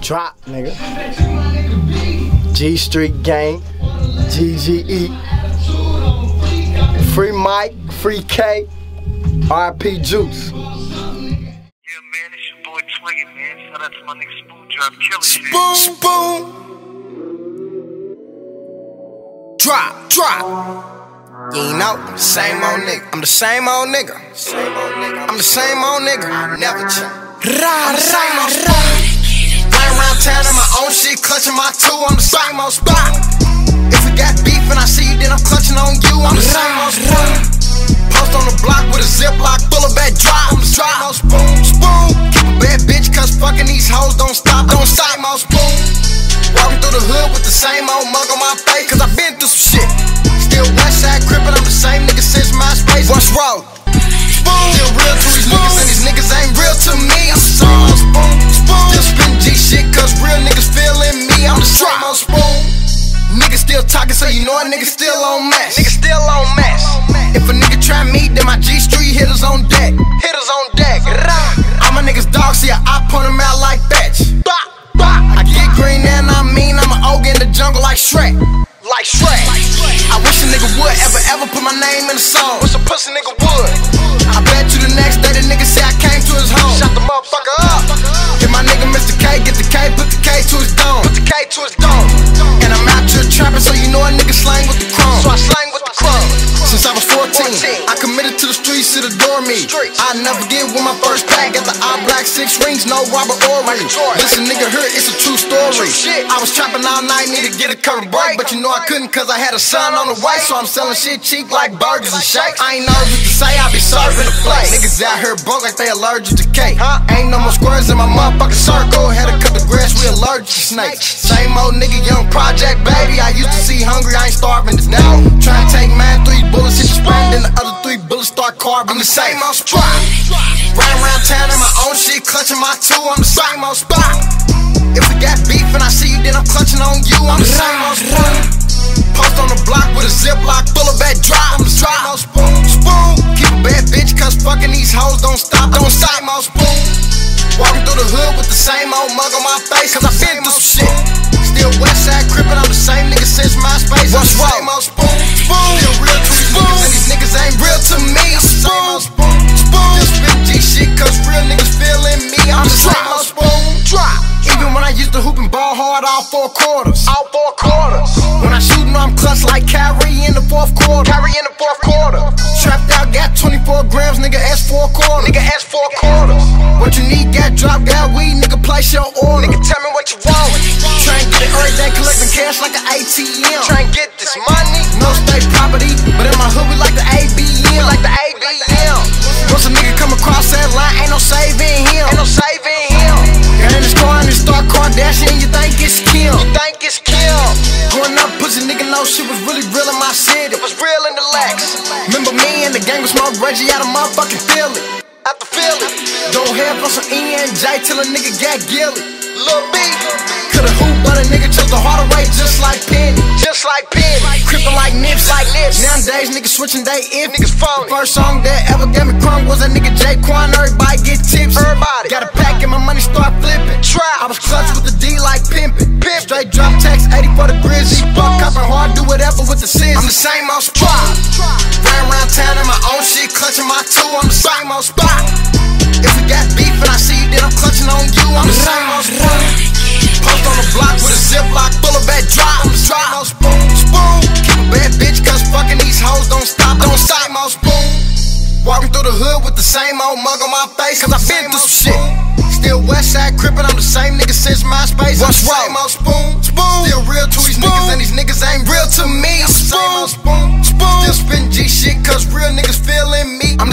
Drop, nigga. G Street Gang, GGE. Free Mike, Free K, RP Juice. Yeah, man, it's your boy Twiggy, man. Shout out to my nigga Spoon Drop Killer shit. Spoon, spoon. Drop, drop. You know, same old nigga. I'm the same old nigga. Same old nigga. I'm the same old nigga. Never change. I'm the same old spot. Run around town in my own shit, clutching my two. I'm the same old spot. If we got beef and I see you, then I'm clutching on you. I'm the same old spot. Post on the block with a ziplock full of bad drop. I'm the same old spoon, spoon. Keep a bad bitch, cause fucking these hoes don't stop. Don't stop, my spoon. Walking through the hood with the same old mug on my face, cause i on. Nigga still on mess. If a nigga try me, then my G Street hitters on deck. Hitters on And I'm out here trapping, so you know a nigga slang with the chrome. So I slang with the chrome. Since I was 14, I committed to the streets to adore me. I never get with my first pack. Got the all black six rings, no Robert Horry. Listen, nigga, here it's a true story. I was trapping all night, need to get a current break, but you know I couldn't cause I had a son on the way, so I'm selling shit cheap like burgers and shakes. I ain't know what to say, I be serving the plate. Niggas out here broke like they allergic to cake. Ain't no more squares in my motherfucking circle. Had to allergic to snakes. Same old nigga, young project baby. I used to see hungry, I ain't starving to now. Trying to take mine, three bullets hit your spine, then the other three bullets start carving. I'm the same old spot. Riding around town in my own shit, clutching my two. I'm the same old spot. If we got beef and I see you, then I'm clutching on you. I'm the the hood with the same old mug on my face, cause I been through some shit. Still west side crippin', I'm the same nigga since MySpace. What's wrong? Same old spoon, spoon. Still real to these niggas, and these niggas ain't real to me. I'm the same old spoon, spoon. Still spit G shit, cause real niggas feeling me. I'm the same old spoon, drop. Even when I used to hoop and ball hard, all four quarters. All four quarters. When I shoot, no, I'm clutch like Kyrie in the fourth quarter. Kyrie in the fourth quarter. Trapped out, got 24 grams, nigga, S four quarters. Nigga, S four quarters. What you need, got drop, got weed, nigga, place your order. Nigga, tell me what you want. Try and get it every day, collecting cash like an ATM. Try and get this money. No state property, but in my hood, we like the ABM. We like the ABM. Once a nigga come across that line, ain't no saving him. Ain't no saving him. Got in the store and start Kardashian, you think it's Kim. You think it's Kim. Growing up, pussy nigga know shit was really real in my city. It was real in the Lex. Remember me and the gang was smoke Reggie out of motherfucking Philly. Out the Philly. Don't have on some E and J till a nigga got gilly. Lil B. Coulda hoop, but a nigga chose the harder way just like Penny. Just like Penny. Crippin' like Nips. Like Nips. Nowadays, niggas switching they if. Niggas phony. First song that ever gave me crunk was that nigga J-Quan. Everybody get tips. Everybody. Got a pack and my money start flipping. Try. I was clutch with the D like pimpin'. Pimp. Straight drop text 80 for the Grizzly. Fuck copping hard, do whatever with the scissors. I'm the same old spot. Ran around town in my own shit, clutching my two. I'm the same old spot. If we got beef and I see you, then I'm clutching on you. I'm the same old spot. Post on the block with a ziplock full of bad drop. I'm the same old spoon, spoon. Keep a bad bitch, cause fucking these hoes don't stop. Don't stop, my spoon. Walking through the hood with the same old mug on my face, cause I been through some shit. Still west side crippin', I'm the same nigga since MySpace. What's wrong?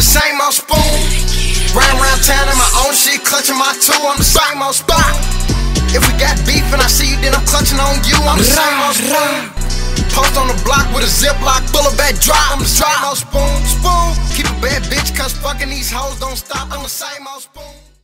Same old spoon. Riding around town in my own shit, clutching my two. I'm the same old spot. If we got beef and I see you, then I'm clutching on you. I'm the same old spoon. Post on the block with a ziplock full of bad drop. I'm the same old spoon, spoon. Keep a bad bitch, cause fucking these hoes don't stop. I'm the same old spoon.